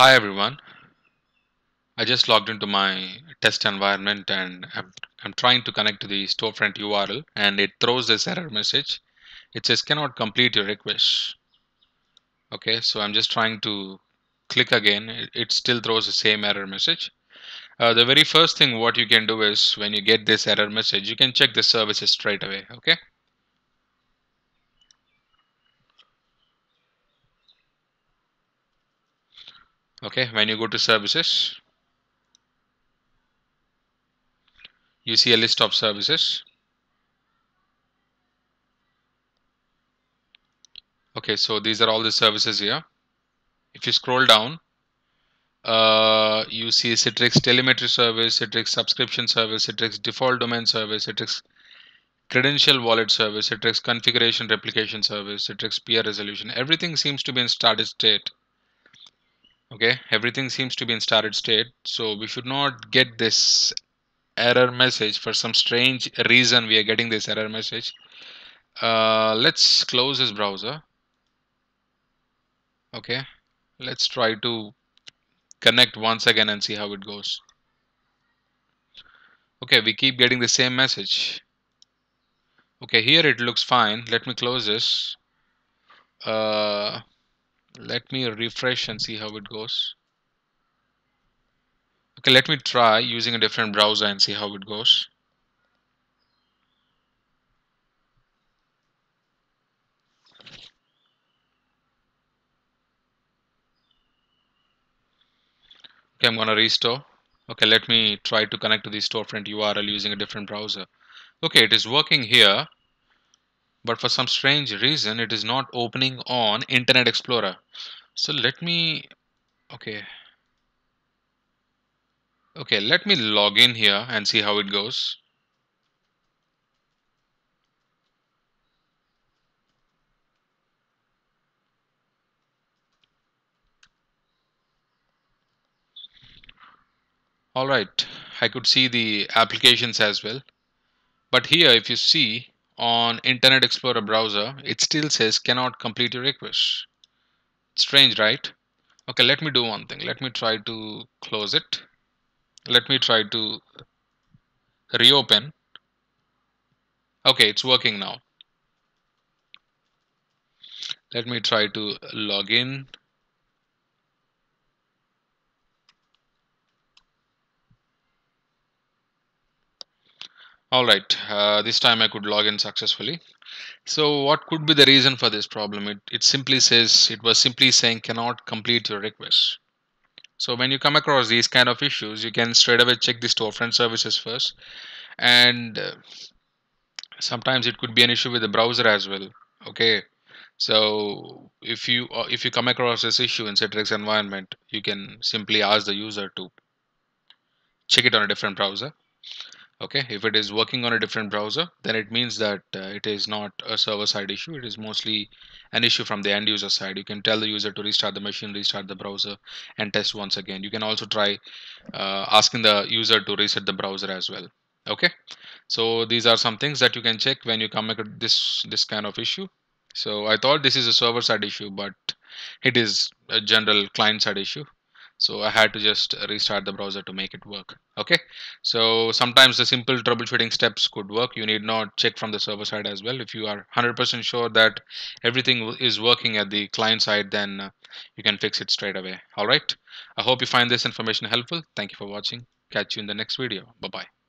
Hi everyone. I just logged into my test environment and I'm, I'm trying to connect to the storefront URL and it throws this error message. It says cannot complete your request. Okay, so I'm just trying to click again. It, it still throws the same error message. Uh, the very first thing what you can do is when you get this error message, you can check the services straight away. Okay. Okay, when you go to services, you see a list of services. Okay, so these are all the services here. If you scroll down, uh, you see Citrix telemetry service, Citrix subscription service, Citrix default domain service, Citrix credential wallet service, Citrix configuration replication service, Citrix peer resolution. Everything seems to be in started state okay everything seems to be in started state so we should not get this error message for some strange reason we are getting this error message. Uh, let's close this browser. Okay let's try to connect once again and see how it goes. Okay we keep getting the same message. Okay here it looks fine. Let me close this. Uh, let me refresh and see how it goes. Okay let me try using a different browser and see how it goes. Okay I'm gonna restore. Okay let me try to connect to the storefront URL using a different browser. Okay it is working here but for some strange reason it is not opening on Internet Explorer. So let me okay. Okay let me log in here and see how it goes. Alright I could see the applications as well. But here if you see on Internet Explorer browser, it still says cannot complete your request. Strange, right? Okay, let me do one thing. Let me try to close it. Let me try to reopen. Okay, it's working now. Let me try to log in. All right, uh, this time I could log in successfully. So what could be the reason for this problem? It, it simply says, it was simply saying cannot complete your request. So when you come across these kind of issues, you can straight away check the storefront services first. And uh, sometimes it could be an issue with the browser as well. Okay. So if you uh, if you come across this issue in Citrix environment, you can simply ask the user to check it on a different browser okay if it is working on a different browser then it means that uh, it is not a server side issue. It is mostly an issue from the end user side. You can tell the user to restart the machine restart the browser and test once again. You can also try uh, asking the user to reset the browser as well. Okay? So these are some things that you can check when you come across this this kind of issue. So i thought this is a server side issue but it is a general client side issue so I had to just restart the browser to make it work okay? So sometimes the simple troubleshooting steps could work. You need not check from the server side as well. If you are 100% sure that everything is working at the client side then uh, you can fix it straight away all right? I hope you find this information helpful. Thank you for watching. Catch you in the next video. Bye bye